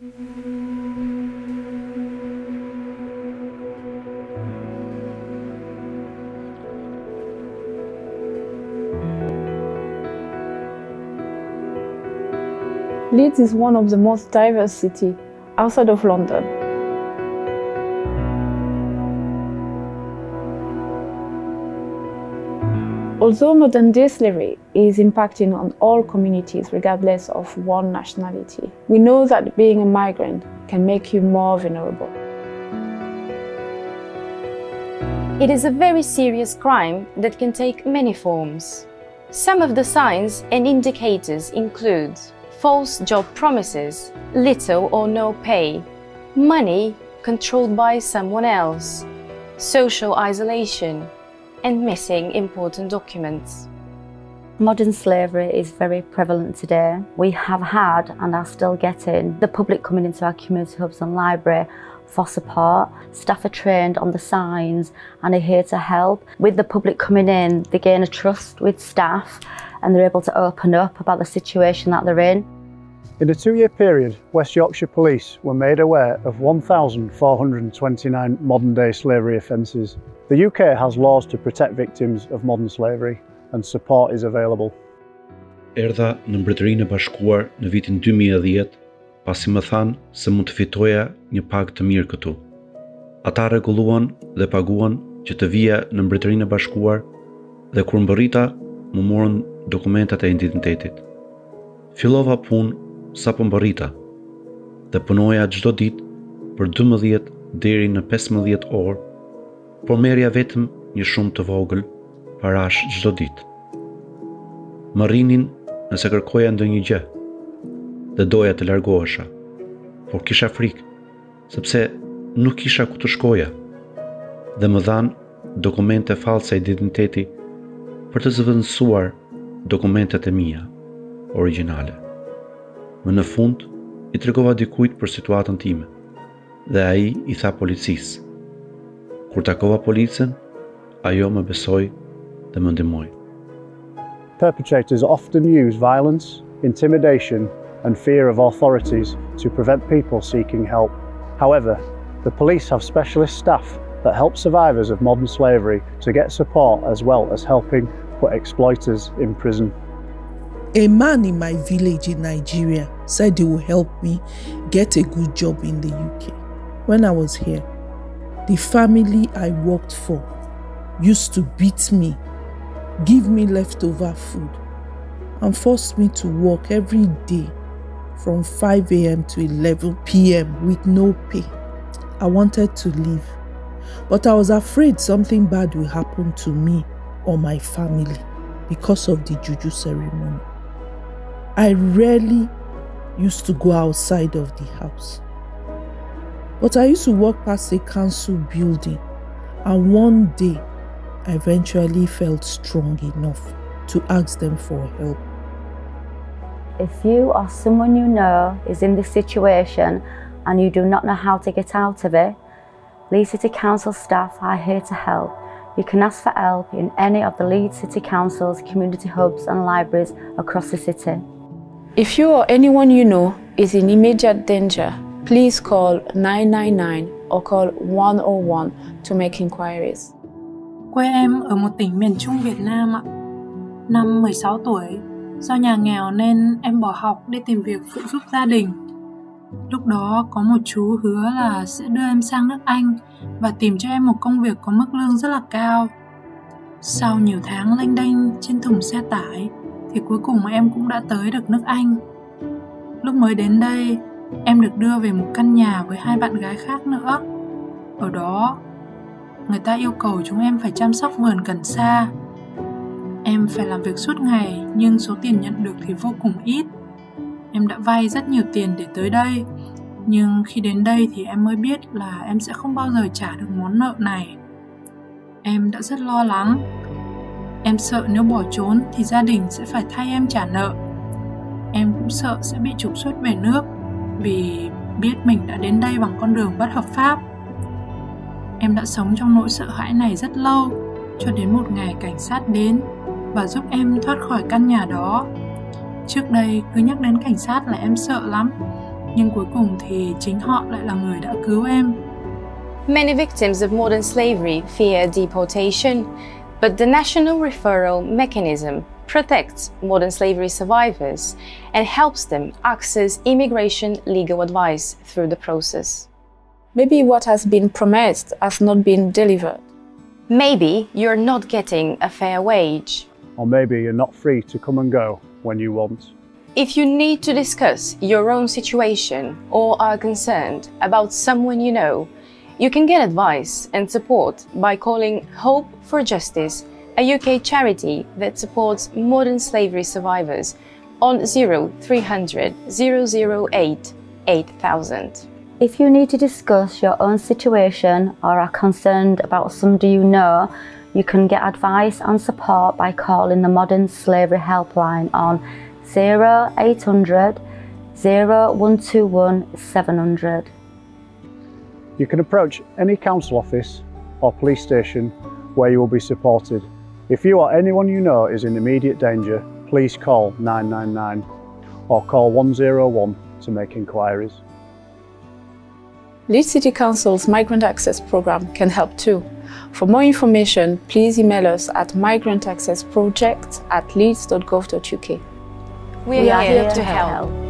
Leeds is one of the most diverse cities outside of London. Although modern day slavery is impacting on all communities regardless of one nationality, we know that being a migrant can make you more vulnerable. It is a very serious crime that can take many forms. Some of the signs and indicators include false job promises, little or no pay, money controlled by someone else, social isolation, and missing important documents. Modern slavery is very prevalent today. We have had and are still getting the public coming into our community hubs and library for support. Staff are trained on the signs and are here to help. With the public coming in, they gain a trust with staff and they're able to open up about the situation that they're in. In a two-year period, West Yorkshire Police were made aware of 1,429 modern-day slavery offences. The UK has laws to protect victims of modern slavery and support is available. Erdha në mbretërinë e bashkuar në vitin 2010, pasi më thanë se mund të fitoja një pagë të mirë këtu. Ata rregulluan dhe paguan që të vija në mbretërinë e bashkuar dhe kur mbërrita më morën dokumentat e identitetit. Fillova punë sa po mbërrita dhe punoja çdo ditë për 12 deri në 15 orë, por merja vetëm një shumë të vogël parash çdo ditë. Më rrinin nëse kërkoja ndonjë gjë dhe doja të largohesha, por kisha frikë, sepse nuk kisha ku të shkoja dhe më dhanë dokumente falsa identiteti për të zëvëndësuar dokumentet e mia originale. Më në fund, i tregova dikujt për situatën time dhe a i tha policisë. Kur takova policën, ajo më besoj dhe më ndimoj. Perpetrators often use violence, intimidation and fear of authorities to prevent people seeking help. However, the police have specialist staff that help survivors of modern slavery to get support as well as helping put exploiters in prison. A man in my village in Nigeria said he will help me get a good job in the UK. When I was here, the family I worked for used to beat me, give me leftover food, and force me to work every day from 5 a.m. to 11 p.m. with no pay. I wanted to leave, but I was afraid something bad will happen to me or my family because of the juju ceremony. I rarely used to go outside of the house. But I used to walk past a council building, and one day I eventually felt strong enough to ask them for help. If you or someone you know is in this situation and you do not know how to get out of it, Leeds City Council staff are here to help. You can ask for help in any of the Leeds City Council's community hubs and libraries across the city. If you or anyone you know is in immediate danger, please call 999 or call 101 to make inquiries. Quê em ở một tỉnh miền Trung Việt Nam ạ. Năm 16 tuổi, do nhà nghèo nên em bỏ học để tìm việc phụ giúp gia đình. Lúc đó có một chú hứa là sẽ đưa em sang nước Anh và tìm cho em một công việc có mức lương rất là cao. Sau nhiều tháng lênh đênh trên thùng xe tải thì cuối cùng em cũng đã tới được nước Anh. Lúc mới đến đây, em được đưa về một căn nhà với hai bạn gái khác nữa. Ở đó, người ta yêu cầu chúng em phải chăm sóc vườn cần sa. Em phải làm việc suốt ngày nhưng số tiền nhận được thì vô cùng ít. Em đã vay rất nhiều tiền để tới đây, nhưng khi đến đây thì em mới biết là em sẽ không bao giờ trả được món nợ này. Em đã rất lo lắng. Em sợ nếu bỏ trốn thì gia đình sẽ phải thay em trả nợ. Em cũng sợ sẽ bị trục xuất về nước vì biết mình đã đến đây bằng con đường bất hợp pháp. Em đã sống trong nỗi sợ hãi này rất lâu cho đến một ngày cảnh sát đến và giúp em thoát khỏi căn nhà đó. Trước đây cứ nhắc đến cảnh sát là em sợ lắm nhưng cuối cùng thì chính họ lại là người đã cứu em. Many victims of modern slavery fear deportation, but the National Referral Mechanism protects modern slavery survivors and helps them access immigration legal advice through the process. Maybe what has been promised has not been delivered. Maybe you're not getting a fair wage. Or maybe you're not free to come and go when you want. If you need to discuss your own situation or are concerned about someone you know, you can get advice and support by calling Hope for Justice, a UK charity that supports modern slavery survivors, on 0300 008 8000. If you need to discuss your own situation or are concerned about somebody you know, you can get advice and support by calling the Modern Slavery Helpline on 0800 0121 700. You can approach any council office or police station where you will be supported. If you or anyone you know is in immediate danger, please call 999 or call 101 to make inquiries. Leeds City Council's Migrant Access Programme can help too. For more information, please email us at migrantaccessproject at leeds.gov.uk. We, We are, are here, here to to help. help.